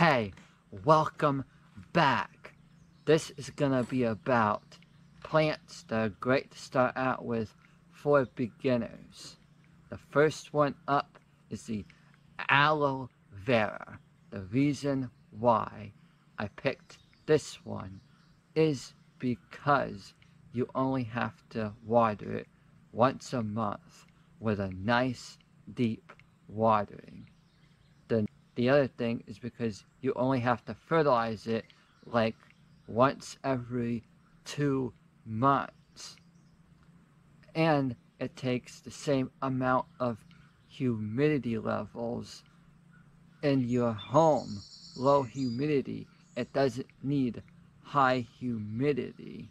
Hey, welcome back. This is gonna be about plants that are great to start out with for beginners. The first one up is the aloe vera. The reason why I picked this one is because you only have to water it once a month with a nice deep watering. The other thing is because you only have to fertilize it like once every two months. And it takes the same amount of humidity levels in your home. Low humidity. It doesn't need high humidity.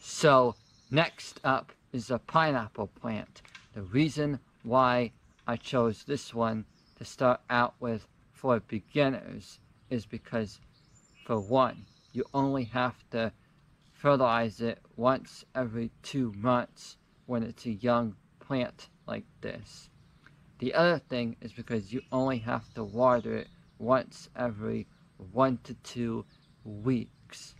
So next up is a pineapple plant. The reason why I chose this one to start out with for beginners is because for one, you only have to fertilize it once every two months when it's a young plant like this. The other thing is because you only have to water it once every one to two weeks.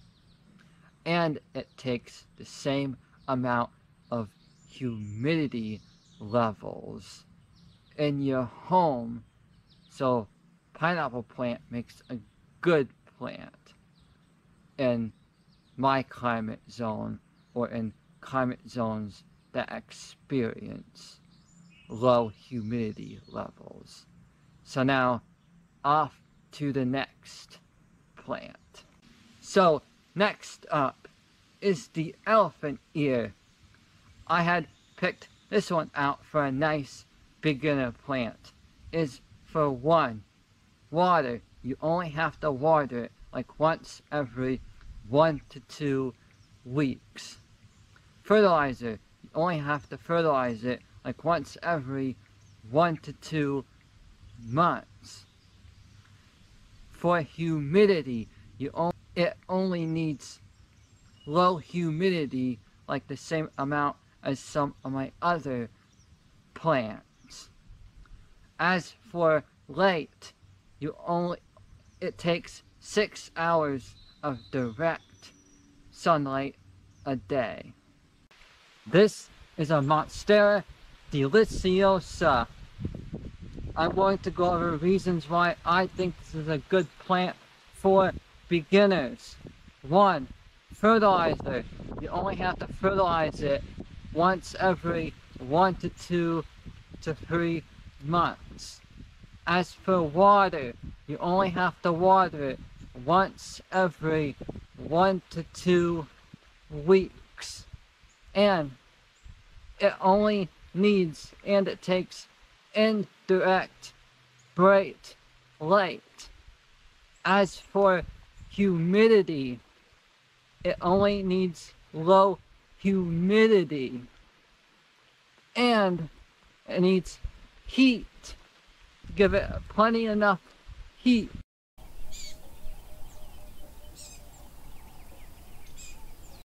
And it takes the same amount of humidity levels in your home. So pineapple plant makes a good plant in my climate zone or in climate zones that experience low humidity levels. So now off to the next plant. So next up is the elephant ear. I had picked this one out for a nice beginner plant is for one, water. You only have to water it like once every one to two weeks. Fertilizer. You only have to fertilize it like once every one to two months. For humidity, you only, it only needs low humidity like the same amount as some of my other plants. As for light, you only it takes six hours of direct sunlight a day. This is a Monstera deliciosa. I'm going to go over reasons why I think this is a good plant for beginners. One, fertilizer. You only have to fertilize it once every one to two to three months. As for water, you only have to water it once every one to two weeks. And it only needs and it takes indirect bright light. As for humidity, it only needs low humidity. And it needs heat. Give it plenty enough heat